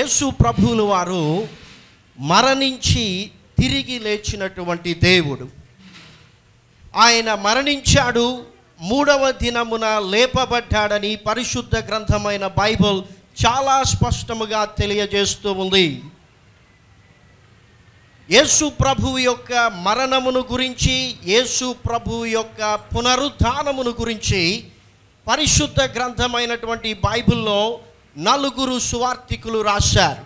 యేసు ప్రభువులు వారు మరణించి తిరిగి లేచినటువంటి దేవుడు. ఆయన మరణించాడు మూడవ దినమున లేపబడ్డాడని పరిశుద్ధ గ్రంథమైన బైబిల్ చాలా స్పష్టముగా తెలియజేస్తూ ఉంది. యేసు ప్రభువు యొక్క మరణమును గురించి యేసు ప్రభువు యొక్క పునరుద్ధానమును గురించి పరిశుద్ధ గ్రంథమైనటువంటి బైబిల్లో నలుగురు సువార్థికులు రాశారు.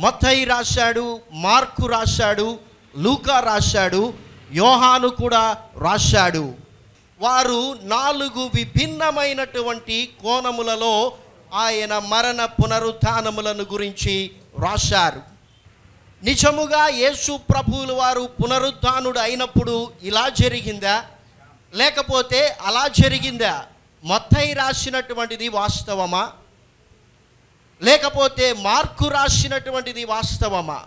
మత్తయి రాశాడు మార్కు రాశాడు లూకా రాశాడు యోహాను కూడా రాశాడు. వారు నాలుగు విభిన్నమైనటువంటి కోణములలో ఆయన మరణ పునరుత్నములను గురించి రాశారు. నిజముగా యేసు ప్రభువులు వారు పునరుద్ధానుడు అయినప్పుడు ఇలా జరిగిందా? లేకపోతే అలా జరిగిందా? మొత్తయి రాసినటువంటిది వాస్తవమా? లేకపోతే మార్కు రాసినటువంటిది వాస్తవమా?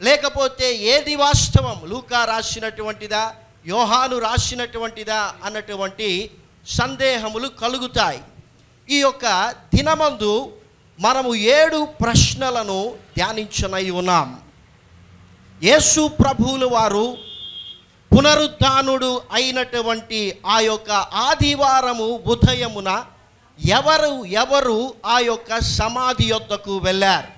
లేకపోతే ఏది వాస్తవం? లూకా రాసినటువంటిదా? యోహాను రాసినటువంటిదా? అన్నటువంటి సందేహములు కలుగుతాయి. ఈ యొక్క దినమందు మనము ఏడు ప్రశ్నలను ధ్యానించనై ఉన్నాం. యేసు ప్రభువులు వారు పునరుద్ధానుడు అయినటువంటి ఆ యొక్క ఆదివారము ఉదయమున ఎవరు ఎవరు ఆ యొక్క సమాధి యొద్దకు వెళ్ళారు?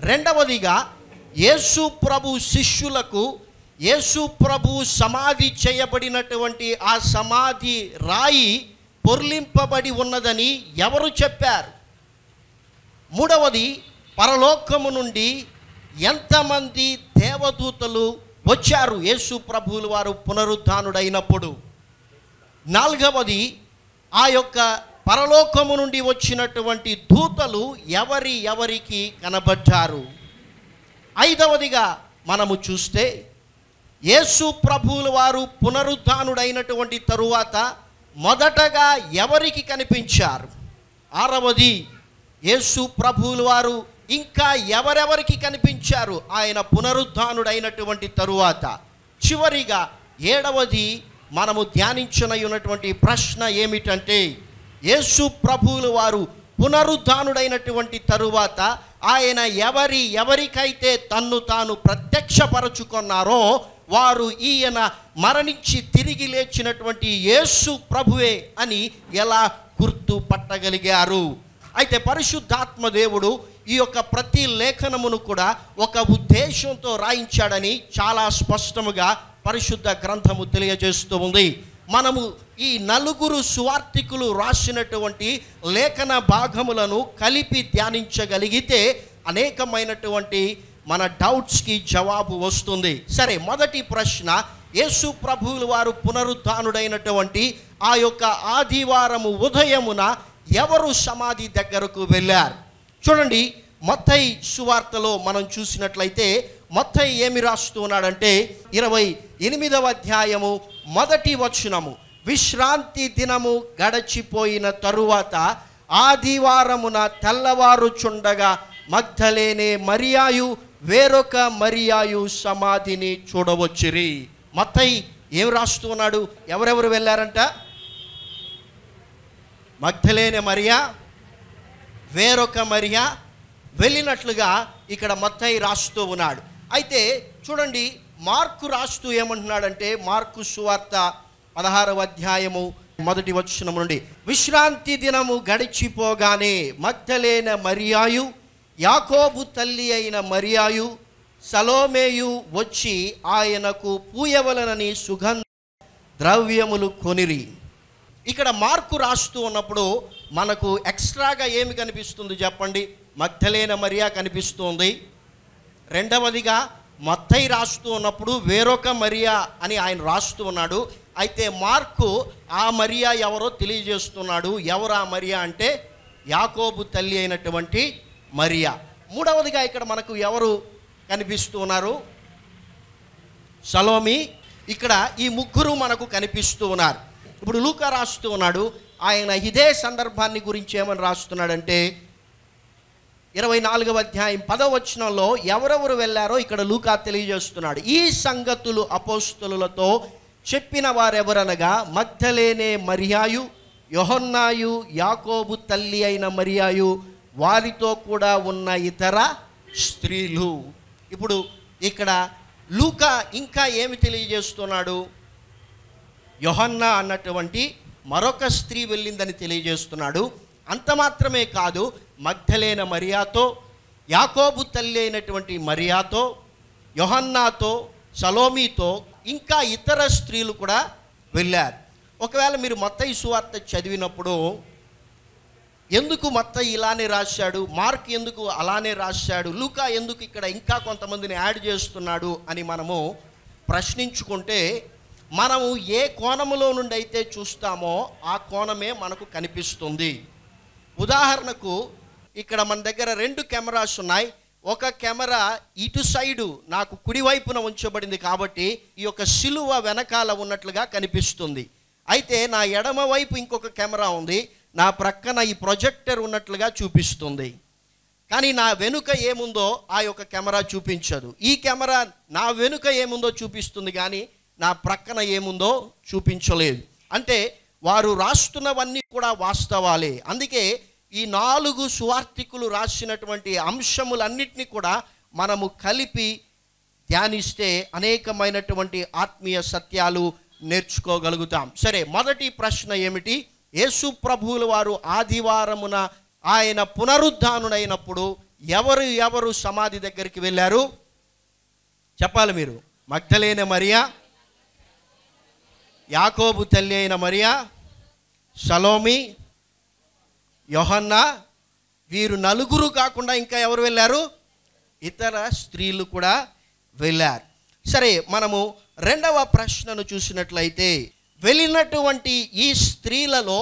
రెండవదిగా యేసు ప్రభు శిష్యులకు యేసు ప్రభు సమాధి చేయబడినటువంటి ఆ సమాధి రాయి పొర్లింపబడి ఉన్నదని ఎవరు చెప్పారు? మూడవది పరలోకము నుండి ఎంతమంది దేవదూతలు వచ్చారు? యేసు ప్రభువులు వారు పునరుద్ధానుడైనప్పుడు. నాలుగవది ఆ యొక్క పరలోకము నుండి వచ్చినటువంటి దూతలు ఎవరి ఎవరికి కనబడ్డారు? ఐదవదిగా మనము చూస్తే యేసు ప్రభువుల వారు పునరుద్ధానుడైనటువంటి తరువాత మొదటగా ఎవరికి కనిపించారు? ఆరవది యేసు ప్రభువుల వారు ఇంకా ఎవరెవరికి కనిపించారు? ఆయన పునరుద్ధానుడైనటువంటి తరువాత. చివరిగా ఏడవది మనము ధ్యానించనై ఉన్నటువంటి ప్రశ్న ఏమిటంటే యేసు ప్రభువుల వారు పునరుద్ధానుడైనటువంటి తరువాత ఆయన ఎవరి ఎవరికైతే తన్ను తాను ప్రత్యక్షపరచుకున్నారో వారు ఈయన మరణించి తిరిగి లేచినటువంటి యేసు ప్రభువే అని ఎలా గుర్తు పట్టగలిగారు. అయితే పరిశుద్ధాత్మ దేవుడు ఈ యొక్క ప్రతి లేఖనమును కూడా ఒక ఉద్దేశంతో రాయించాడని చాలా స్పష్టముగా పరిశుద్ధ గ్రంథము తెలియజేస్తూ ఉంది. మనము ఈ నలుగురు సువార్థికులు రాసినటువంటి లేఖన భాగములను కలిపి ధ్యానించగలిగితే అనేకమైనటువంటి మన డౌట్స్కి జవాబు వస్తుంది. సరే మొదటి ప్రశ్న యేసు ప్రభువులు వారు పునరుద్ధానుడైనటువంటి ఆ యొక్క ఆదివారము ఉదయమున ఎవరు సమాధి దగ్గరకు వెళ్ళారు? చూడండి మొత్తై సువార్తలో మనం చూసినట్లయితే మొత్తై ఏమి రాస్తూ ఉన్నాడంటే ఇరవై ఎనిమిదవ అధ్యాయము మొదటి వచనము. విశ్రాంతి దినము గడచిపోయిన తరువాత ఆదివారమున తెల్లవారుచుండగా మగ్ధలేనే మరియాయు వేరొక మరియాయు సమాధిని చూడవచ్చిరి. మత్తయి ఏం రాస్తూ ఉన్నాడు ఎవరెవరు వెళ్ళారంట? మగ్ధలేనే మరియా వేరొక మరియా వెళ్ళినట్లుగా ఇక్కడ మత్తయి రాస్తూ ఉన్నాడు. అయితే చూడండి మార్కు రాస్తూ ఏమంటున్నాడంటే మార్కు సువార్త పదహారవ అధ్యాయము మొదటి వచనం నుండి విశ్రాంతి దినము గడిచిపోగానే మగ్ధలేన మరియాయు యాకోబు తల్లి అయిన మరియాయు సలోమేయు వచ్చి ఆయనకు పూయవలనని సుగంధ ద్రవ్యములు కొనిరి. ఇక్కడ మార్కు రాస్తూ ఉన్నప్పుడు మనకు ఎక్స్ట్రాగా ఏమి కనిపిస్తుంది చెప్పండి? మగ్ధలేన మరియా కనిపిస్తుంది. రెండవదిగా మత్తయి రాస్తూ ఉన్నప్పుడు వేరొక మరియా అని ఆయన రాస్తూ ఉన్నాడు. అయితే మార్కు ఆ మరియా ఎవరో తెలియజేస్తున్నాడు. ఎవరు ఆ మరియా అంటే యాకోబు తల్లి అయినటువంటి మరియా. మూడవదిగా ఇక్కడ మనకు ఎవరు కనిపిస్తూ ఉన్నారు? సలోమి. ఇక్కడ ఈ ముగ్గురు మనకు కనిపిస్తూ ఉన్నారు. ఇప్పుడు లూకా రాస్తూ ఉన్నాడు. ఆయన ఇదే సందర్భాన్ని గురించి ఏమని రాస్తున్నాడంటే ఇరవై నాలుగవ అధ్యాయం పదవచనంలో ఎవరెవరు వెళ్ళారో ఇక్కడ లూకా తెలియజేస్తున్నాడు. ఈ సంగతులు అపోస్తులతో చెప్పిన వారెవరనగా మధ్యలేనే మరియాయు యొహన్నాయు యాకోబు తల్లి అయిన మరియాయు వారితో కూడా ఉన్న ఇతర స్త్రీలు. ఇప్పుడు ఇక్కడ లూకా ఇంకా ఏమి తెలియజేస్తున్నాడు? యొహన్నా అన్నటువంటి మరొక స్త్రీ వెళ్ళిందని తెలియజేస్తున్నాడు. అంత మాత్రమే కాదు మగ్ధలేన మరియాతో యాకోబు తల్లి అయినటువంటి మరియాతో యొహన్నాతో సలోమీతో ఇంకా ఇతర స్త్రీలు కూడా వెళ్ళారు. ఒకవేళ మీరు మత్తయి సువార్త చదివినప్పుడు ఎందుకు మొత్త ఇలానే రాశాడు మార్క్ ఎందుకు అలానే రాశాడు లూకా ఎందుకు ఇక్కడ ఇంకా కొంతమందిని యాడ్ చేస్తున్నాడు అని మనము ప్రశ్నించుకుంటే మనము ఏ కోణములో నుండి అయితే చూస్తామో ఆ కోణమే మనకు కనిపిస్తుంది. ఉదాహరణకు ఇక్కడ మన దగ్గర రెండు కెమెరాస్ ఉన్నాయి. ఒక కెమెరా ఇటు సైడు నాకు కుడివైపున ఉంచబడింది కాబట్టి ఈ యొక్క సిలువ వెనకాల ఉన్నట్లుగా కనిపిస్తుంది. అయితే నా ఎడమ వైపు ఇంకొక కెమెరా ఉంది. నా ప్రక్కన ఈ ప్రొజెక్టర్ ఉన్నట్లుగా చూపిస్తుంది. కానీ నా వెనుక ఏముందో ఆ యొక్క కెమెరా చూపించదు. ఈ కెమెరా నా వెనుక ఏముందో చూపిస్తుంది కానీ నా ప్రక్కన ఏముందో చూపించలేదు. అంటే వారు రాస్తున్నవన్నీ కూడా వాస్తవాలే. అందుకే ఈ నాలుగు సువార్థికులు రాసినటువంటి అంశములన్నిటినీ కూడా మనము కలిపి ధ్యానిస్తే అనేకమైనటువంటి ఆత్మీయ సత్యాలు నేర్చుకోగలుగుతాం. సరే మొదటి ప్రశ్న ఏమిటి? యేసు ప్రభువుల వారు ఆదివారమున ఆయన పునరుద్ధానుడైనప్పుడు ఎవరు ఎవరు సమాధి దగ్గరికి వెళ్ళారు? చెప్పాలి మీరు. Magdalena Maria? యాకోబు తల్లి అయిన మరియా? సలోమి? యోహన్నా వీరు నలుగురు కాకుండా ఇంకా ఎవరు వెళ్ళారు? ఇతర స్త్రీలు కూడా వెళ్ళారు. సరే మనము రెండవ ప్రశ్నను చూసినట్లయితే వెళ్ళినటువంటి ఈ స్త్రీలలో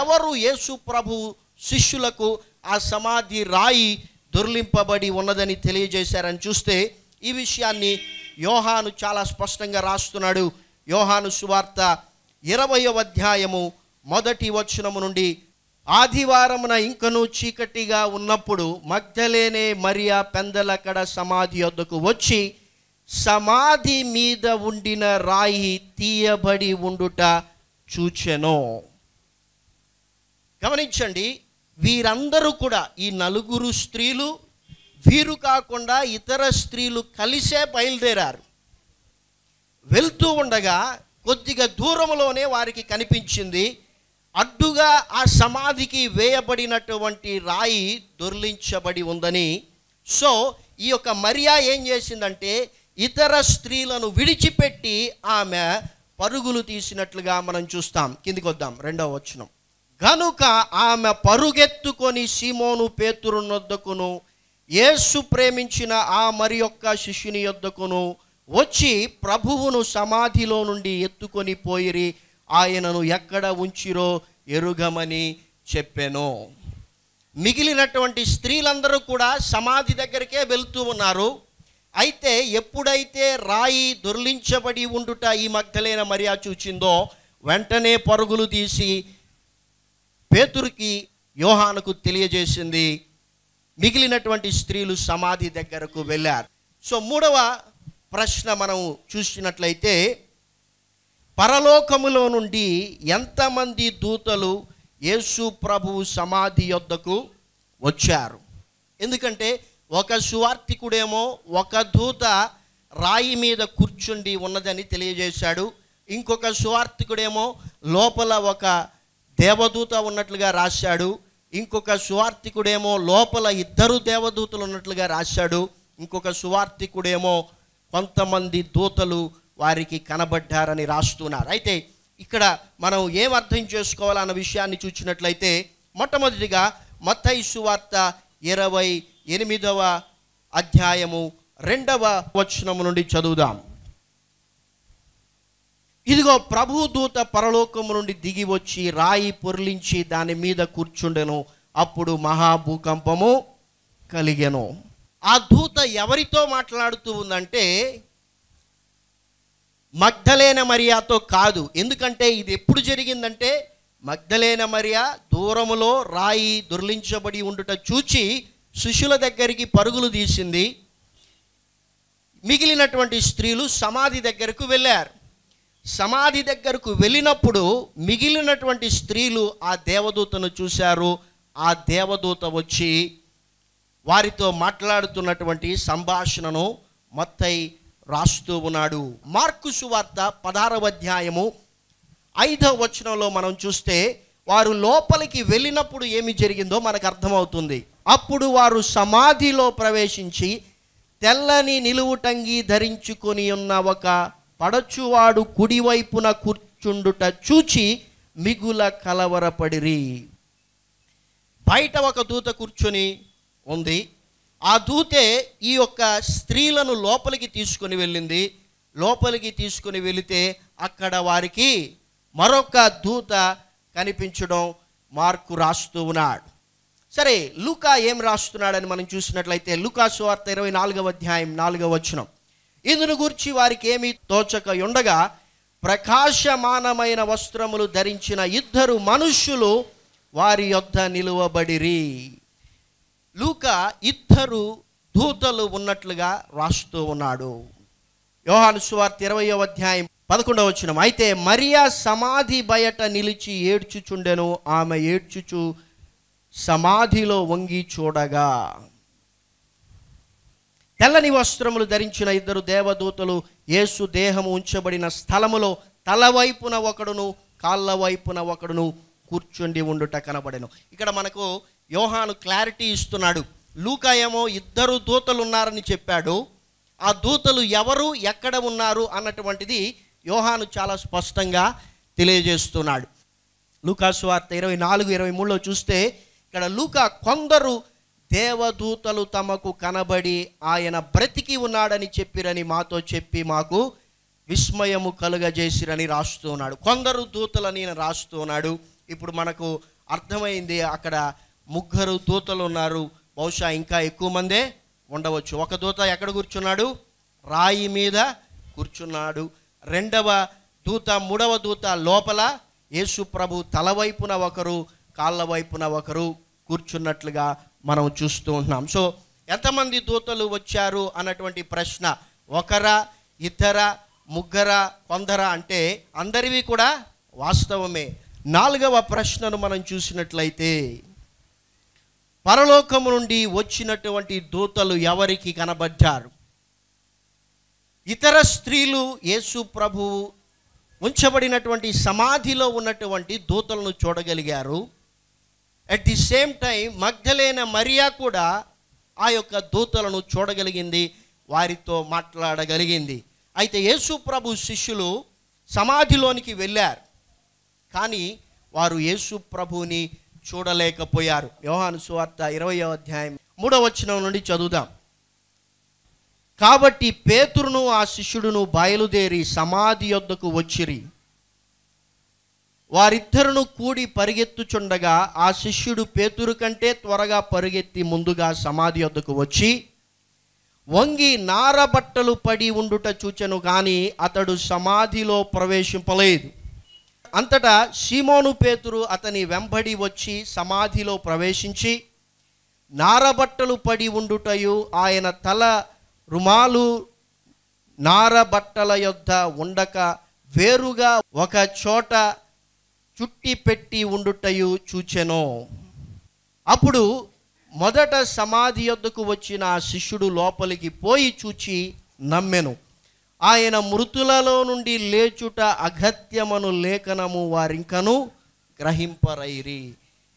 ఎవరు యేసు ప్రభు శిష్యులకు ఆ సమాధి రాయి దొర్లింపబడి ఉన్నదని తెలియజేశారని చూస్తే ఈ విషయాన్ని యోహాను చాలా స్పష్టంగా రాస్తున్నాడు. యోహాను సువార్త ఇరవయో అధ్యాయము మొదటి వచనము నుండి ఆదివారమున ఇంకను చీకటిగా ఉన్నప్పుడు మగ్ధలేనే మరియా పెందలక్కడ సమాధి వద్దకు వచ్చి సమాధి మీద ఉండిన రాయి తీయబడి ఉండుట చూచెను. గమనించండి వీరందరూ కూడా ఈ నలుగురు స్త్రీలు వీరు కాకుండా ఇతర స్త్రీలు కలిసే బయలుదేరారు. వెళ్తూ ఉండగా కొద్దిగా దూరంలోనే వారికి కనిపించింది అడ్డుగా ఆ సమాధికి వేయబడినటువంటి రాయి దొర్లించబడి ఉందని. సో ఈ యొక్క మరియా ఏం చేసిందంటే ఇతర స్త్రీలను విడిచిపెట్టి ఆమె పరుగులు తీసినట్లుగా మనం చూస్తాం. కిందికి వద్దాం రెండవ వచనం. గనుక ఆమె పరుగెత్తుకొని సీమోను పేతురునొద్దకును యేసు ప్రేమించిన ఆ మరి యొక్క శిష్యుని యొద్దకును వచ్చి ప్రభువును సమాధిలో నుండి ఎత్తుకొని పోయిరి ఆయనను ఎక్కడ ఉంచిరో ఎరుగమని చెప్పెను. మిగిలినటువంటి స్త్రీలందరూ కూడా సమాధి దగ్గరికే వెళ్తూ ఉన్నారు. అయితే ఎప్పుడైతే రాయి దొర్లించబడి ఉండుట ఈ మగ్ధలైన మరియా చూచిందో వెంటనే పరుగులు తీసి పేతురికి యోహానుకు తెలియజేసింది మిగిలినటువంటి స్త్రీలు సమాధి దగ్గరకు వెళ్ళారు. సో మూడవ ప్రశ్న మనం చూసినట్లయితే పరలోకములో నుండి ఎంతమంది దూతలు యేసు ప్రభువు సమాధి యొద్దకు వచ్చారు? ఎందుకంటే ఒక సువార్థికుడేమో ఒక దూత రాయి మీద కూర్చుండి ఉన్నదని తెలియజేశాడు. ఇంకొక సువార్థికుడేమో లోపల ఒక దేవదూత ఉన్నట్లుగా రాశాడు. ఇంకొక సువార్థికుడేమో లోపల ఇద్దరు దేవదూతలు ఉన్నట్లుగా రాశాడు. ఇంకొక సువార్థికుడేమో కొంతమంది దూతలు వారికి కనబడ్డారని రాస్తున్నారు. అయితే ఇక్కడ మనం ఏం అర్థం చేసుకోవాలన్న విషయాన్ని చూసినట్లయితే మొట్టమొదటిగా మత్తయి సువార్త ఇరవై ఎనిమిదవ అధ్యాయము రెండవ వచనము నుండి చదువుదాం. ఇదిగో ప్రభు దూత పరలోకము నుండి దిగి వచ్చి రాయి పొర్లించి దాని మీద కూర్చుండెను. అప్పుడు మహాభూకంపము కలిగెను. ఆ దూత ఎవరితో మాట్లాడుతూ ఉందంటే మగ్ధలేన మరియాతో కాదు. ఎందుకంటే ఇది ఎప్పుడు జరిగిందంటే మగ్ధలేన మరియా దూరములో రాయి దొర్లించబడి ఉండుట చూచి శిష్యుల దగ్గరికి పరుగులు తీసింది. మిగిలినటువంటి స్త్రీలు సమాధి దగ్గరకు వెళ్ళారు. సమాధి దగ్గరకు వెళ్ళినప్పుడు మిగిలినటువంటి స్త్రీలు ఆ దేవదూతను చూశారు. ఆ దేవదూత వచ్చి వారితో మాట్లాడుతున్నటువంటి సంభాషణను మొత్తై రాస్తూ ఉన్నాడు. మార్కు సువార్త పదహారవ అధ్యాయము ఐదవ వచనంలో మనం చూస్తే వారు లోపలికి వెళ్ళినప్పుడు ఏమి జరిగిందో మనకు అర్థమవుతుంది. అప్పుడు వారు సమాధిలో ప్రవేశించి తెల్లని నిలువుటంగి ధరించుకొని ఉన్న ఒక పడచువాడు కుడివైపున కూర్చుండుట చూచి మిగుల కలవరపడిరి. బయట ఒక దూత కూర్చొని ఉంది. ఆ దూతే ఈ యొక్క స్త్రీలను లోపలికి తీసుకొని వెళ్ళింది. లోపలికి తీసుకొని వెళితే అక్కడ వారికి మరొక దూత కనిపించడం మార్కు రాస్తూ ఉన్నాడు. సరే లూకా ఏం రాస్తున్నాడని మనం చూసినట్లయితే లూకా సువార్త ఇరవై నాలుగవ అధ్యాయం నాలుగవ వచనం. ఇందును గురించి వారికి ఏమీ తోచక ఉండగా ప్రకాశమానమైన వస్త్రములు ధరించిన ఇద్దరు మనుష్యులు వారి యొద్ద నిలువబడిరి. లూక ఇద్దరు దూతలు ఉన్నట్లుగా రాస్తూ ఉన్నాడు. యోహాను సువార్త ఇరవయో అధ్యాయం పదకొండవ వచ్చిన అయితే మరియా సమాధి బయట నిలిచి ఏడ్చుచుండెను ఆమె ఏడ్చుచు సమాధిలో వంగి చూడగా. తెల్లని వస్త్రములు ధరించిన ఇద్దరు దేవదూతలు యేసు దేహము ఉంచబడిన స్థలములో తల వైపున ఒకడును కాళ్ళ వైపున ఒకడును కూర్చుండి ఉండుట కనబడెను. ఇక్కడ మనకు యోహాను క్లారిటీ ఇస్తున్నాడు. లూకా ఏమో ఇద్దరు దూతలు ఉన్నారని చెప్పాడు. ఆ దూతలు ఎవరు ఎక్కడ ఉన్నారు అన్నటువంటిది యోహాను చాలా స్పష్టంగా తెలియజేస్తున్నాడు. లూకాసు వార్త ఇరవై నాలుగు ఇరవై మూడులో చూస్తే ఇక్కడ లూకా కొందరు దేవదూతలు తమకు కనబడి ఆయన బ్రతికి ఉన్నాడని చెప్పిరని మాతో చెప్పి మాకు విస్మయము కలుగజేసిరని రాస్తూ ఉన్నాడు. కొందరు దూతలని రాస్తూ ఉన్నాడు. ఇప్పుడు మనకు అర్థమైంది అక్కడ ముగ్గురు దూతలు ఉన్నారు. బహుశా ఇంకా ఎక్కువ మందే ఉండవచ్చు. ఒక దూత ఎక్కడ కూర్చున్నాడు? రాయి మీద కూర్చున్నాడు. రెండవ దూత మూడవ దూత లోపల యేసు ప్రభు తల వైపున ఒకరు కాళ్ళ వైపున ఒకరు కూర్చున్నట్లుగా మనం చూస్తూ ఉంటున్నాం సో ఎంతమంది దూతలు వచ్చారు అన్నటువంటి ప్రశ్న ఒకరా ఇద్దర ముగ్గురా కొందరా అంటే అందరివి కూడా వాస్తవమే. నాలుగవ ప్రశ్నను మనం చూసినట్లయితే పరలోకము నుండి వచ్చినటువంటి దూతలు ఎవరికి కనబడ్డారు? ఇతర స్త్రీలు యేసు ప్రభువు ఉంచబడినటువంటి సమాధిలో ఉన్నటువంటి దూతలను చూడగలిగారు. At the same time Magdalena Maria కూడా ఆ యొక్క దూతలను చూడగలిగింది వారితో మాట్లాడగలిగింది. అయితే యేసు ప్రభు శిష్యులు సమాధిలోనికి వెళ్ళారు. కానీ వారు యేసు ప్రభుని చూడలేకపోయారు. యోహాను సువార్త ఇరవయో అధ్యాయం మూడవ వచనం నుండి చదువుదాం. కాబట్టి పేతురును ఆ శిష్యుడును బయలుదేరి సమాధి యొద్దకు వచ్చిరి. వారిద్దరును కూడి పరిగెత్తుచుండగా ఆ శిష్యుడు పేతురు కంటే త్వరగా పరిగెత్తి ముందుగా సమాధి యొద్దకు వచ్చి వంగి నారబట్టలు పడి ఉండుట చూచెను కానీ అతడు సమాధిలో ప్రవేశింపలేదు. అంతటా సీమోను పేతురు అతని వెంబడి వచ్చి సమాధిలో ప్రవేశించి నారబట్టలు పడి ఉండుటయు ఆయన తల రుమాలు నారబట్టల యొద్ద ఉండక వేరుగా ఒక చోట చుట్టి పెట్టి ఉండుటయు చూచెను. అప్పుడు మొదట సమాధి యొద్దకు వచ్చిన ఆ శిష్యుడు లోపలికి పోయి చూచి నమ్మెను. ఆయన మృతులలో నుండి లేచుట అగత్యమను లేఖనము వారింకను గ్రహింపరైరి.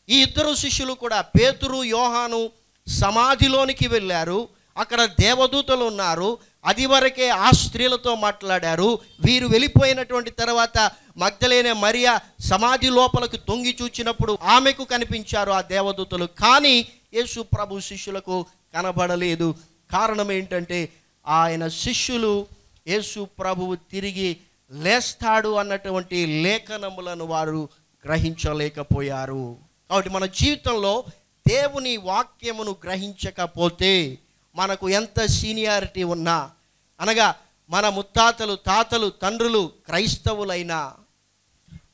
ఈ ఇద్దరు శిష్యులు కూడా పేతురు యోహాను సమాధిలోనికి వెళ్ళారు. అక్కడ దేవదూతలు ఉన్నారు. అది వరకే ఆ స్త్రీలతో మాట్లాడారు. వీరు వెళ్ళిపోయినటువంటి తర్వాత మగ్ధలేనే మరియా సమాధి లోపలకు తొంగి చూచినప్పుడు ఆమెకు కనిపించారు ఆ దేవదూతలు. కానీ యేసు ప్రభు శిష్యులకు కనబడలేదు. కారణం ఏంటంటే ఆయన శిష్యులు యేసు ప్రభువు తిరిగి లేస్తాడు అన్నటువంటి లేఖనములను వారు గ్రహించలేకపోయారు. కాబట్టి మన జీవితంలో దేవుని వాక్యమును గ్రహించకపోతే మనకు ఎంత సీనియారిటీ ఉన్నా అనగా మన ముత్తాతలు తాతలు తండ్రులు క్రైస్తవులైనా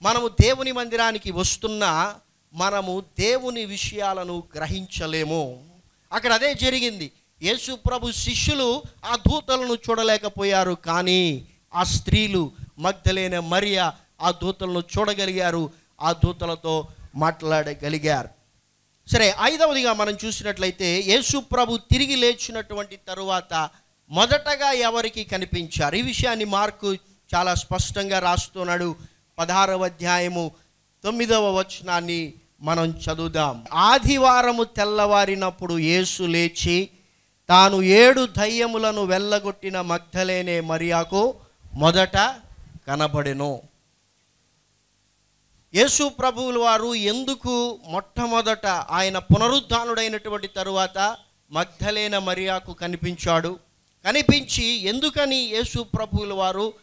మనము దేవుని మందిరానికి వస్తున్నా మనము దేవుని విషయాలను గ్రహించలేము. అక్కడ అదే జరిగింది. యేసు ప్రభు శిష్యులు ఆ దూతలను చూడలేకపోయారు కానీ ఆ స్త్రీలు మగ్ధలేన మరియ ఆ దూతలను చూడగలిగారు ఆ దూతలతో మాట్లాడగలిగారు. సరే ఐదవదిగా మనం చూసినట్లయితే యేసు ప్రభు తిరిగి లేచినటువంటి తరువాత మొదటగా ఎవరికి కనిపించారు? ఈ విషయాన్ని మార్కు చాలా స్పష్టంగా రాస్తున్నాడు. పదహారవ అధ్యాయము తొమ్మిదవ వచనాన్ని మనం చదువుదాం. ఆదివారము తెల్లవారినప్పుడు యేసు లేచి తాను ఏడు దయ్యములను వెళ్ళగొట్టిన మగ్ధలేనే మరియాకు మొదట కనబడెను. యేసు ప్రభువుల వారు ఎందుకు మొట్టమొదట ఆయన పునరుద్ధానుడైనటువంటి తరువాత మగ్ధలేన మరియాకు కనిపించాడు? కనిపించి ఎందుకని యేసు ప్రభువుల వారు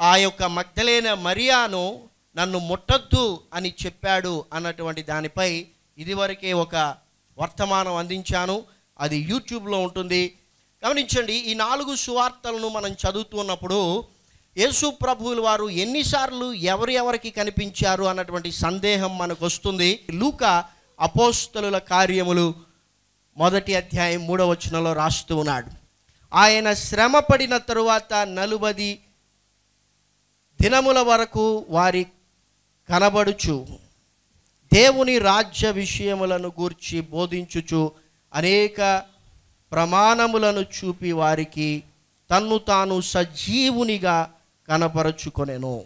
ఆ యొక్క మగ్ధలేన మరియాను నన్ను ముట్టద్దు అని చెప్పాడు అన్నటువంటి దానిపై ఇదివరకే ఒక వర్తమానం అందించాను. అది యూట్యూబ్లో ఉంటుంది. గమనించండి ఈ నాలుగు సువార్తలను మనం చదువుతున్నప్పుడు యేసు ప్రభువులు వారు ఎన్నిసార్లు ఎవరి ఎవరికి కనిపించారు అన్నటువంటి సందేహం మనకు వస్తుంది లూక అపోస్తలుల కార్యములు మొదటి అధ్యాయం మూడవ వచనంలో రాస్తూ ఉన్నాడు. ఆయన శ్రమ పడిన తరువాత నలుబది దినముల వరకు వారి కనబడుచు దేవుని రాజ్య విషయములను గూర్చి బోధించుచు అనేక ప్రమాణములను చూపి వారికి తన్ను తాను సజీవునిగా కనపరచుకొనెను.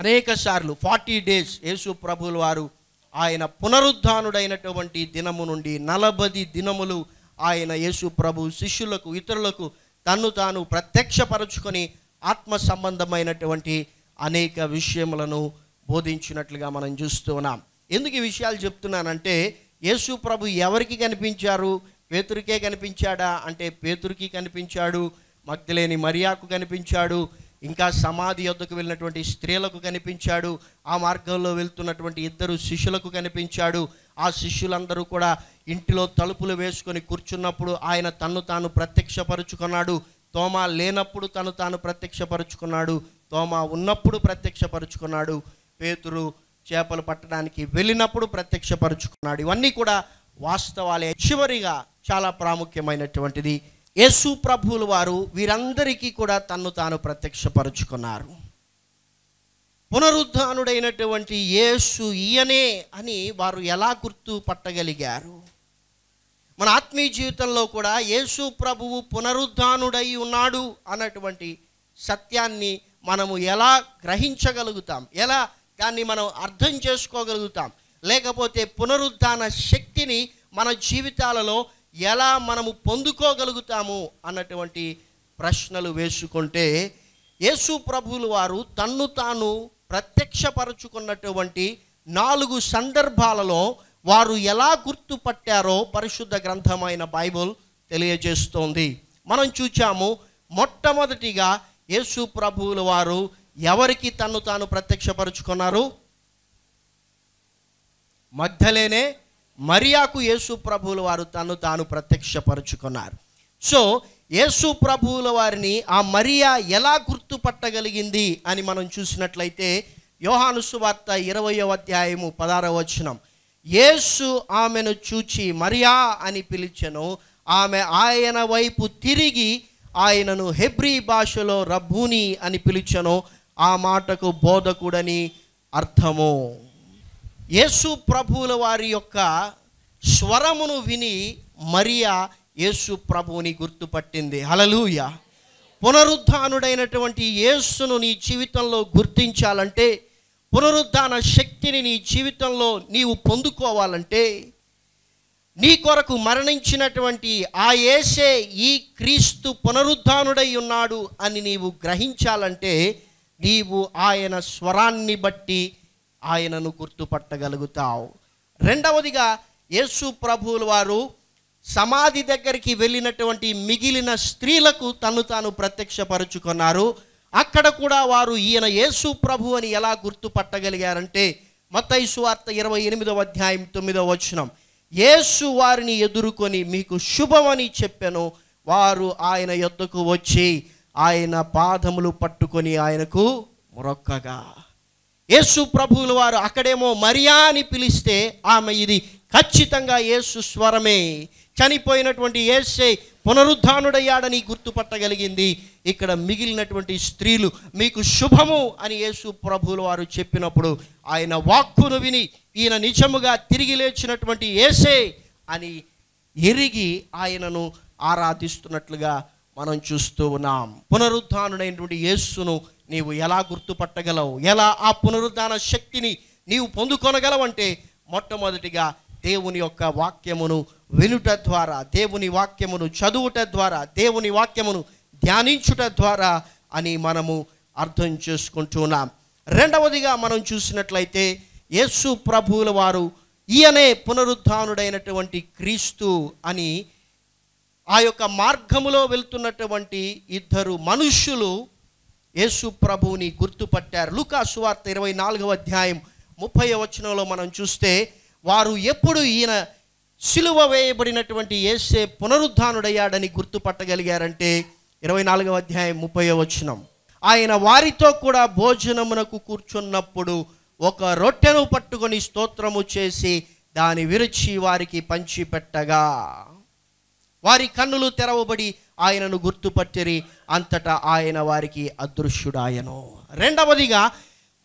అనేక సార్లు ఫార్టీ డేస్ యేసు ప్రభులు వారు ఆయన పునరుద్ధానుడైనటువంటి దినము నుండి నలభది దినములు ఆయన యేసు ప్రభు శిష్యులకు ఇతరులకు తన్ను తాను ప్రత్యక్షపరచుకొని ఆత్మ సంబంధమైనటువంటి అనేక విషయములను బోధించినట్లుగా మనం చూస్తూ ఉన్నాం. ఎందుకు ఈ విషయాలు చెప్తున్నానంటే యేసు ప్రభు ఎవరికి కనిపించారు? పేతురికే కనిపించాడా? అంటే పేతురికి కనిపించాడు మగ్ధలేని మరియాకు కనిపించాడు ఇంకా సమాధి యొద్దకు వెళ్ళినటువంటి స్త్రీలకు కనిపించాడు ఆ మార్గంలో వెళ్తున్నటువంటి ఇద్దరు శిష్యులకు కనిపించాడు. ఆ శిష్యులందరూ కూడా ఇంటిలో తలుపులు వేసుకొని కూర్చున్నప్పుడు ఆయన తన్ను తాను ప్రత్యక్షపరుచుకున్నాడు. తోమా లేనప్పుడు తను తాను ప్రత్యక్షపరుచుకున్నాడు. తోమా ఉన్నప్పుడు ప్రత్యక్షపరుచుకున్నాడు. పేతురు చేపలు పట్టడానికి వెళ్ళినప్పుడు ప్రత్యక్షపరుచుకున్నాడు. ఇవన్నీ కూడా వాస్తవాలే. చివరిగా చాలా ప్రాముఖ్యమైనటువంటిది. యేసు ప్రభువుల వారు వీరందరికీ కూడా తన్ను తాను ప్రత్యక్షపరుచుకున్నారు. పునరుద్ధానుడైనటువంటి యేసు ఈయనే అని వారు ఎలా గుర్తు పట్టగలిగారు? మన ఆత్మీయ జీవితంలో కూడా యేసు ప్రభువు పునరుద్ధానుడై ఉన్నాడు అన్నటువంటి సత్యాన్ని మనము ఎలా గ్రహించగలుగుతాం? ఎలా దాన్ని మనం అర్థం చేసుకోగలుగుతాం. లేకపోతే పునరుద్ధాన శక్తిని మన జీవితాలలో ఎలా మనము పొందుకోగలుగుతాము అన్నటువంటి ప్రశ్నలు వేసుకుంటే యేసు ప్రభువులు వారు తన్ను తాను ప్రత్యక్షపరచుకున్నటువంటి నాలుగు సందర్భాలలో వారు ఎలా గుర్తుపట్టారో పరిశుద్ధ గ్రంథమైన బైబుల్ తెలియజేస్తోంది. మనం చూచాము మొట్టమొదటిగా యేసు ప్రభువుల వారు ఎవరికి తను తాను ప్రత్యక్షపరుచుకున్నారు? మధ్యలేనే మరియాకు యేసు ప్రభువుల వారు తను తాను ప్రత్యక్షపరుచుకున్నారు. సో యేసు ప్రభువుల వారిని ఆ మరియా ఎలా గుర్తుపట్టగలిగింది అని మనం చూసినట్లయితే యోహాను సువార్త ఇరవయో అధ్యాయము పదారవ వచనం. యేసు ఆమెను చూచి మరియా అని పిలిచెను ఆమె ఆయన వైపు తిరిగి ఆయనను హెబ్రీ భాషలో రబ్బూని అని పిలిచెను ఆ మాటకు బోధకుడని అర్థము. యేసు ప్రభువుల వారి యొక్క స్వరమును విని మరియా యేసు ప్రభువుని గుర్తుపట్టింది. హలలుయ పునరుద్ధానుడైనటువంటి యేసును నీ జీవితంలో గుర్తించాలంటే పునరుద్ధాన శక్తిని నీ జీవితంలో నీవు పొందుకోవాలంటే నీ కొరకు మరణించినటువంటి ఆ యేసే ఈ క్రీస్తు పునరుద్ధానుడై ఉన్నాడు అని నీవు గ్రహించాలంటే నీవు ఆయన స్వరాన్ని బట్టి ఆయనను గుర్తుపట్టగలుగుతావు. రెండవదిగా యేసు ప్రభువుల వారు సమాధి దగ్గరికి వెళ్ళినటువంటి మిగిలిన స్త్రీలకు తను తాను ప్రత్యక్షపరుచుకున్నారు. అక్కడ కూడా వారు ఈయన యేసు ప్రభు అని ఎలా గుర్తుపట్టగలిగారంటే మతైసు వార్త ఇరవై ఎనిమిదవ అధ్యాయం తొమ్మిదవ వచనం. యేసు వారిని ఎదుర్కొని మీకు శుభమని చెప్పెను వారు ఆయన యొద్దకు వచ్చి ఆయన పాదములు పట్టుకొని ఆయనకు మొరొక్కగా. యేసు ప్రభువుల వారు అక్కడేమో మరియా అని పిలిస్తే ఆమె ఇది ఖచ్చితంగా యేసు స్వరమే. చనిపోయినటువంటి యేసే పునరుద్ధానుడయ్యాడని గుర్తుపట్టగలిగింది. ఇక్కడ మిగిలినటువంటి స్త్రీలు మీకు శుభము అని యేసు ప్రభువుల వారు చెప్పినప్పుడు ఆయన వాక్కును విని ఈయన నిజముగా తిరిగి లేచినటువంటి ఏసే అని ఎరిగి ఆయనను ఆరాధిస్తున్నట్లుగా మనం చూస్తూ ఉన్నాం. పునరుద్ధానుడైనటువంటి యేస్సును నీవు ఎలా గుర్తుపట్టగలవు? ఎలా ఆ పునరుద్ధాన శక్తిని నీవు పొందుకొనగలవంటే మొట్టమొదటిగా దేవుని యొక్క వాక్యమును వినుట ద్వారా దేవుని వాక్యమును చదువుట ద్వారా దేవుని వాక్యమును ధ్యానించుట ద్వారా అని మనము అర్థం చేసుకుంటున్నాం రెండవదిగా మనం చూసినట్లయితే యేసు ప్రభువుల వారు ఈయనే పునరుద్ధానుడైనటువంటి క్రీస్తు అని ఆ యొక్క మార్గములో వెళ్తున్నటువంటి ఇద్దరు మనుష్యులు యేసు ప్రభువుని గుర్తుపట్టారు. లుకా సువార్త ఇరవై నాలుగవ అధ్యాయం ముప్పై వచనంలో మనం చూస్తే వారు ఎప్పుడు ఈయన సిలువ వేయబడినటువంటి ఏసే పునరుద్ధానుడయ్యాడని గుర్తుపట్టగలిగారంటే ఇరవై నాలుగవ అధ్యాయం ముప్పై వచనం. ఆయన వారితో కూడా భోజనమునకు కూర్చున్నప్పుడు ఒక రొట్టెను పట్టుకొని స్తోత్రము చేసి దాని విరిచి వారికి పంచిపెట్టగా. వారి కన్నులు తెరవబడి ఆయనను గుర్తుపట్టిరి. అంతటా ఆయన వారికి అదృశ్యుడాయను. రెండవదిగా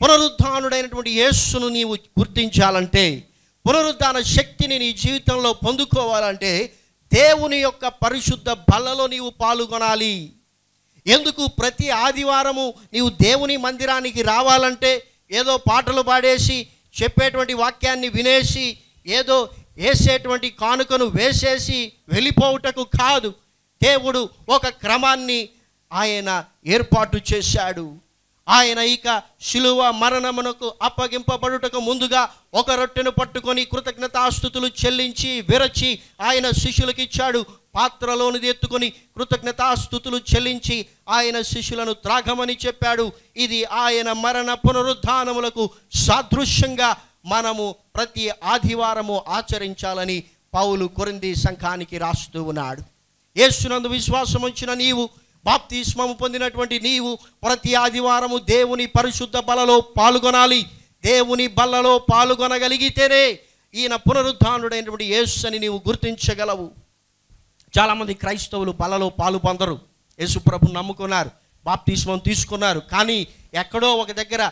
పునరుద్ధానుడైనటువంటి యేస్సును నీవు గుర్తించాలంటే పునరుద్ధాన శక్తిని నీ జీవితంలో పొందుకోవాలంటే దేవుని యొక్క పరిశుద్ధ బలలో నీవు పాల్గొనాలి. ఎందుకు? ప్రతి ఆదివారము నీవు దేవుని మందిరానికి రావాలంటే ఏదో పాటలు పాడేసి చెప్పేటువంటి వాక్యాన్ని వినేసి ఏదో వేసేటువంటి కానుకను వేసేసి వెళ్ళిపోవుటకు కాదు. దేవుడు ఒక క్రమాన్ని ఆయన ఏర్పాటు చేశాడు. ఆయన ఇక శిలువ మరణమునకు అప్పగింపబడుటకు ముందుగా ఒక రొట్టెను పట్టుకొని కృతజ్ఞతాస్థుతులు చెల్లించి విరచి ఆయన శిష్యులకు ఇచ్చాడు పాత్రలోనిది ఎత్తుకొని కృతజ్ఞతాస్థుతులు చెల్లించి ఆయన శిష్యులను త్రాగమని చెప్పాడు. ఇది ఆయన మరణ పునరుద్ధానములకు సాదృశ్యంగా మనము ప్రతి ఆదివారము ఆచరించాలని పౌలు కొరింది సంఘానికి రాస్తూ ఉన్నాడు. యేసునందు విశ్వాసం ఉంచిన నీవు బాప్తిస్మము పొందినటువంటి నీవు ప్రతి ఆదివారము దేవుని పరిశుద్ధ బలలో పాల్గొనాలి. దేవుని బలలో పాల్గొనగలిగితేనే ఈయన పునరుద్ధానుడైనటువంటి యేసు అని నీవు గుర్తించగలవు. చాలామంది క్రైస్తవులు బలలో పాలు పొందరు. యేసు ప్రభు నమ్ముకున్నారు బాప్తిస్మం తీసుకున్నారు. కానీ ఎక్కడో ఒక దగ్గర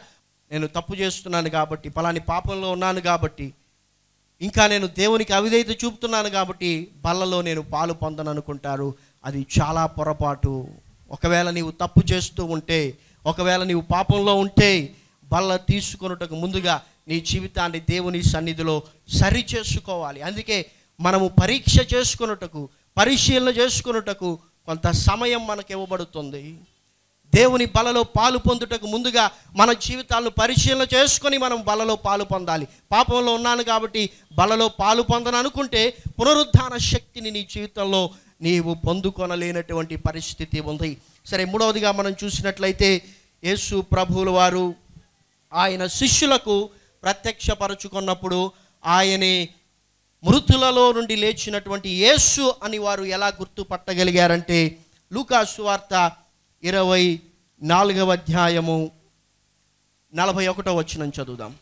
నేను తప్పు చేస్తున్నాను కాబట్టి పలాని పాపంలో ఉన్నాను కాబట్టి ఇంకా నేను దేవునికి అవిధేయత చూపుతున్నాను కాబట్టి బల్లలో నేను పాలు పొందననుకుంటారు. అది చాలా పొరపాటు. ఒకవేళ నీవు తప్పు చేస్తూ ఉంటే ఒకవేళ నీవు పాపంలో ఉంటే బల్ల తీసుకొనుటకు ముందుగా నీ జీవితాన్ని దేవుని సన్నిధిలో సరి చేసుకోవాలి అందుకే మనము పరీక్ష చేసుకొనుటకు పరిశీలన చేసుకొనుటకు కొంత సమయం మనకు ఇవ్వబడుతుంది. దేవుని బలలో పాలు పొందుటకు ముందుగా మన జీవితాలను పరిశీలన చేసుకొని మనం బలలో పాలు పొందాలి. పాపంలో ఉన్నాను కాబట్టి బలలో పాలు పొందను అనుకుంటే పునరుద్ధాన శక్తిని నీ జీవితంలో నీవు పొందుకొనలేనటువంటి పరిస్థితి ఉంది. సరే మూడవదిగా మనం చూసినట్లయితే యేసు ప్రభువుల వారు ఆయన శిష్యులకు ప్రత్యక్షపరచుకున్నప్పుడు ఆయనే మృతులలో నుండి లేచినటువంటి యేసు అని వారు ఎలా గుర్తుపట్టగలిగారంటే లూకాసు వార్త ఇరవై నాలుగవ అధ్యాయము నలభై ఒకటో వచ్చిన చదువుదాం.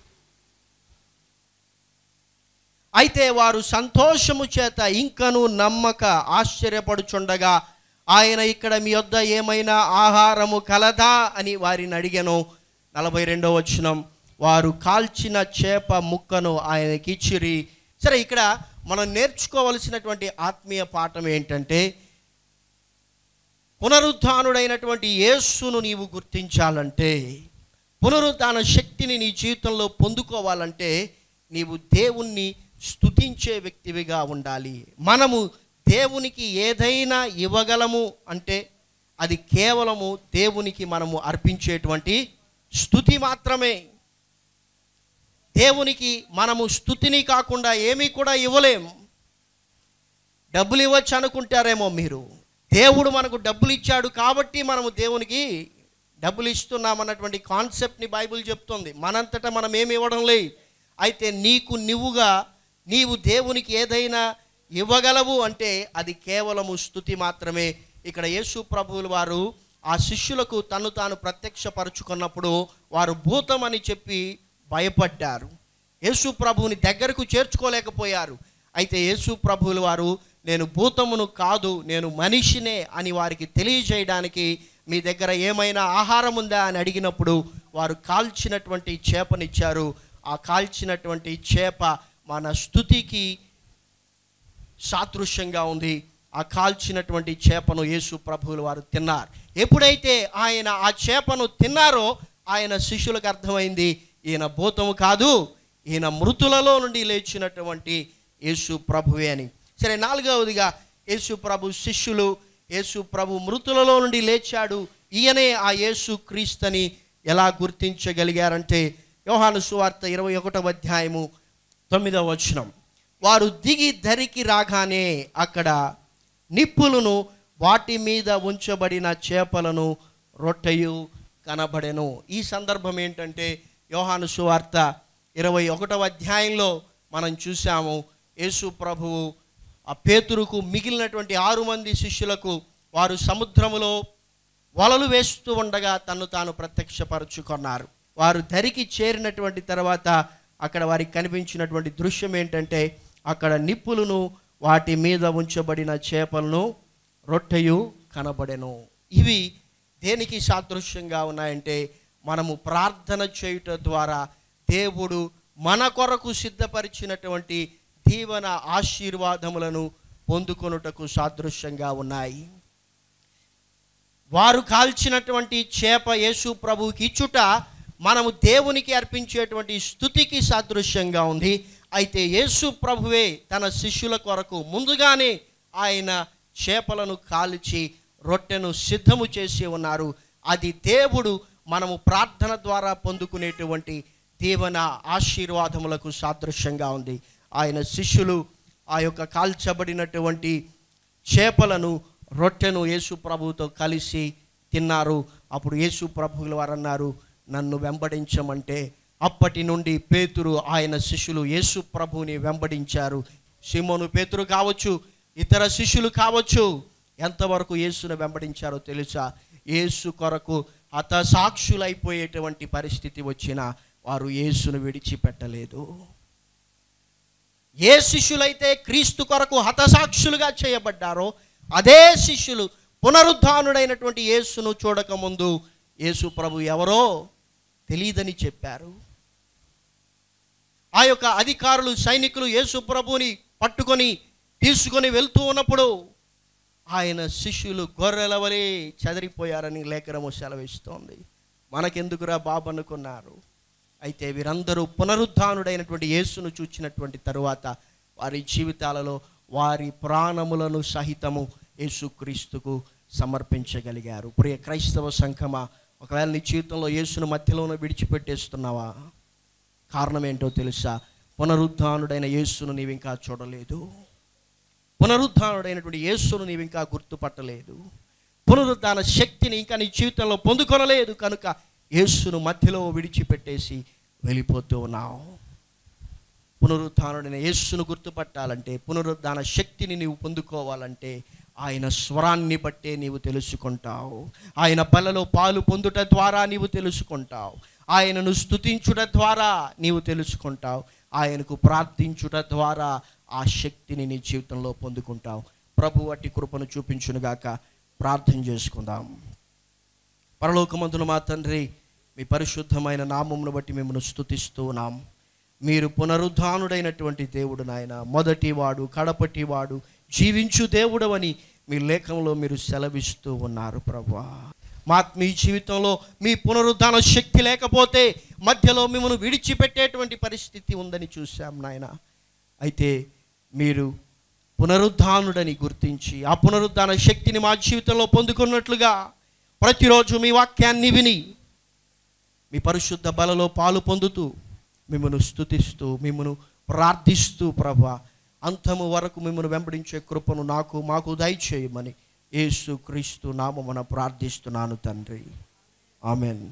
అయితే వారు సంతోషము చేత ఇంకను నమ్మక ఆశ్చర్యపడుచుండగా ఆయన ఇక్కడ మీ వద్ద ఏమైనా ఆహారము కలదా అని వారిని అడిగాను. నలభై రెండో వచనం వారు కాల్చిన చేప ముక్కను ఆయనకి ఇచ్చిరి. సరే ఇక్కడ మనం నేర్చుకోవలసినటువంటి ఆత్మీయ పాఠం ఏంటంటే పునరుద్ధానుడైనటువంటి యేస్సును నీవు గుర్తించాలంటే పునరుద్ధాన శక్తిని నీ జీవితంలో పొందుకోవాలంటే నీవు దేవుణ్ణి స్థుతించే వ్యక్తివిగా ఉండాలి. మనము దేవునికి ఏదైనా ఇవ్వగలము అంటే అది కేవలము దేవునికి మనము అర్పించేటువంటి స్థుతి మాత్రమే. దేవునికి మనము స్థుతిని కాకుండా ఏమీ కూడా ఇవ్వలేము డబ్బులు ఇవ్వచ్చు అనుకుంటారేమో మీరు. దేవుడు మనకు డబ్బులు ఇచ్చాడు కాబట్టి మనము దేవునికి డబ్బులు ఇస్తున్నామన్నటువంటి కాన్సెప్ట్ని బైబిల్ చెప్తుంది. మనంతటా మనం ఏమి ఇవ్వడం లేదు. అయితే నీకు నువ్వుగా నీవు దేవునికి ఏదైనా ఇవ్వగలవు అంటే అది కేవలము స్థుతి మాత్రమే. ఇక్కడ యేసు ప్రభువులు వారు ఆ శిష్యులకు తను తాను ప్రత్యక్షపరుచుకున్నప్పుడు వారు భూతం అని చెప్పి భయపడ్డారు. యేసు ప్రభువుని దగ్గరకు చేర్చుకోలేకపోయారు. అయితే యేసు ప్రభువులు వారు నేను భూతమును కాదు నేను మనిషినే అని వారికి తెలియజేయడానికి మీ దగ్గర ఏమైనా ఆహారం ఉందా అని అడిగినప్పుడు వారు కాల్చినటువంటి చేపనిచ్చారు. ఆ కాల్చినటువంటి చేప మన స్థుతికి సాదృశ్యంగా ఉంది. ఆ కాల్చినటువంటి చేపను యేసు ప్రభువులు వారు తిన్నారు. ఎప్పుడైతే ఆయన ఆ చేపను తిన్నారో ఆయన శిష్యులకు అర్థమైంది ఈయన భూతము కాదు ఈయన మృతులలో నుండి లేచినటువంటి యేసు ప్రభువే అని. సరే నాలుగవదిగా యేసు ప్రభు శిష్యులు యేసు ప్రభు మృతులలో నుండి లేచాడు. ఈయనే ఆ యేసు క్రీస్తని ఎలా గుర్తించగలిగారంటే యోహాను సువార్త ఇరవై ఒకటవ అధ్యాయము తొమ్మిదవ వచనం. వారు దిగి ధరికి రాగానే అక్కడ నిప్పులను వాటి మీద ఉంచబడిన చేపలను రొట్టెయు కనబడెను. ఈ సందర్భం ఏంటంటే యోహాను సువార్త ఇరవై ఒకటవ అధ్యాయంలో మనం చూసాము యేసు ప్రభువు ఆ పేతురుకు మిగిలినటువంటి ఆరు మంది శిష్యులకు వారు సముద్రములో వలలు వేస్తూ ఉండగా తను తాను ప్రత్యక్షపరుచుకున్నారు. వారు ధరికి చేరినటువంటి తర్వాత అక్కడ వారికి కనిపించినటువంటి దృశ్యం ఏంటంటే అక్కడ నిప్పులను వాటి మీద ఉంచబడిన చేపలను రొట్టెయు కనబడెను. ఇవి దేనికి సాదృశ్యంగా ఉన్నాయంటే మనము ప్రార్థన చేయుట ద్వారా దేవుడు మన కొరకు సిద్ధపరిచినటువంటి దీవెన ఆశీర్వాదములను పొందుకొనుటకు సాదృశ్యంగా ఉన్నాయి. వారు కాల్చినటువంటి చేప యేసు ప్రభువుకి ఇచ్చుట మనము దేవునికి అర్పించేటువంటి స్థుతికి సాదృశ్యంగా ఉంది. అయితే యేసు ప్రభువే తన శిష్యుల కొరకు ముందుగానే ఆయన చేపలను కాల్చి రొట్టెను సిద్ధము చేసి ఉన్నారు. అది దేవుడు మనము ప్రార్థన ద్వారా పొందుకునేటువంటి దీవెన ఆశీర్వాదములకు సాదృశ్యంగా ఉంది. ఆయన శిష్యులు ఆ యొక్క కాల్చబడినటువంటి చేపలను రొట్టెను యేసు ప్రభువుతో కలిసి తిన్నారు. అప్పుడు యేసు ప్రభువులు వారు అన్నారు నన్ను వెంబడించమంటే అప్పటి నుండి పేతురు ఆయన శిష్యులు యేసు ప్రభువుని వెంబడించారు. సిమోను పేతురు కావచ్చు ఇతర శిష్యులు కావచ్చు ఎంతవరకు యేసును వెంబడించారో తెలుసా? యేసు కొరకు హతసాక్షులైపోయేటువంటి పరిస్థితి వచ్చినా వారు యేసును విడిచిపెట్టలేదు. ఏ శిష్యులైతే క్రీస్తు కొరకు హతసాక్షులుగా చేయబడ్డారో అదే శిష్యులు పునరుద్ధానుడైనటువంటి యేసును చూడకముందు యేసు ప్రభు ఎవరో తెలియదని చెప్పారు. ఆ యొక్క అధికారులు సైనికులు యేసు ప్రభుని పట్టుకొని తీసుకొని వెళ్తూ ఉన్నప్పుడు ఆయన శిష్యులు గొర్రెల వలె చెదిరిపోయారని లేఖనము సెలవిస్తోంది. మనకెందుకురా బాబు అనుకున్నారు? అయితే వీరందరూ పునరుద్ధానుడైనటువంటి యేసును చూచినటువంటి తరువాత వారి జీవితాలలో వారి ప్రాణములను సహితము యేసుక్రీస్తుకు సమర్పించగలిగారు. ప్రియ క్రైస్తవ సంఘమా ఒకవేళ నీ జీవితంలో యేసును మధ్యలోనే విడిచిపెట్టేస్తున్నావా? కారణం ఏంటో తెలుసా? పునరుద్ధానుడైన యేసును నీవు ఇంకా చూడలేదు. పునరుద్ధానుడైనటువంటి యేసును నీవు ఇంకా గుర్తుపట్టలేదు. పునరుద్ధాన శక్తిని ఇంకా నీ జీవితంలో పొందుకొనలేదు కనుక యేసును మధ్యలో విడిచిపెట్టేసి వెళ్ళిపోతూ ఉన్నావు. పునరుద్ధానుడైన యేసును గుర్తుపట్టాలంటే పునరుద్ధాన శక్తిని నీవు పొందుకోవాలంటే ఆయన స్వరాన్ని బట్టే నీవు తెలుసుకుంటావు. ఆయన పళ్ళలో పాలు పొందుట ద్వారా నీవు తెలుసుకుంటావు. ఆయనను స్తుతించుట ద్వారా నీవు తెలుసుకుంటావు. ఆయనకు ప్రార్థించుట ద్వారా ఆ శక్తిని నీ జీవితంలో పొందుకుంటావు. ప్రభు అట్టి కృపను చూపించునుగాక ప్రార్థన చేసుకుందాం. పరలోకమందున మా తండ్రి మీ పరిశుద్ధమైన నామమును బట్టి మిమ్మల్ని స్తుతిస్తూ ఉన్నాం. మీరు పునరుద్ధానుడైనటువంటి దేవుడు నాయన మొదటివాడు కడపటివాడు జీవించు దేవుడవని మీ లేఖంలో మీరు సెలవిస్తూ ఉన్నారు ప్రభా. మా మీ జీవితంలో మీ పునరుద్ధాన శక్తి లేకపోతే మధ్యలో మిమ్మల్ని విడిచిపెట్టేటువంటి పరిస్థితి ఉందని చూశాం నాయన. అయితే మీరు పునరుద్ధానుడని గుర్తించి ఆ పునరుద్ధాన శక్తిని మా జీవితంలో పొందుకున్నట్లుగా ప్రతిరోజు మీ వాక్యాన్ని విని మీ పరిశుద్ధ బలలో పాలు పొందుతూ మిమ్మను స్తుతిస్తూ మిమ్మను ప్రార్థిస్తూ ప్రభా అంతము వరకు మిమ్మల్ని వెంబడించే కృపను నాకు మాకు దయచేయమని యేసు క్రీస్తు నామమున ప్రార్థిస్తున్నాను తండ్రి. ఆమెన్.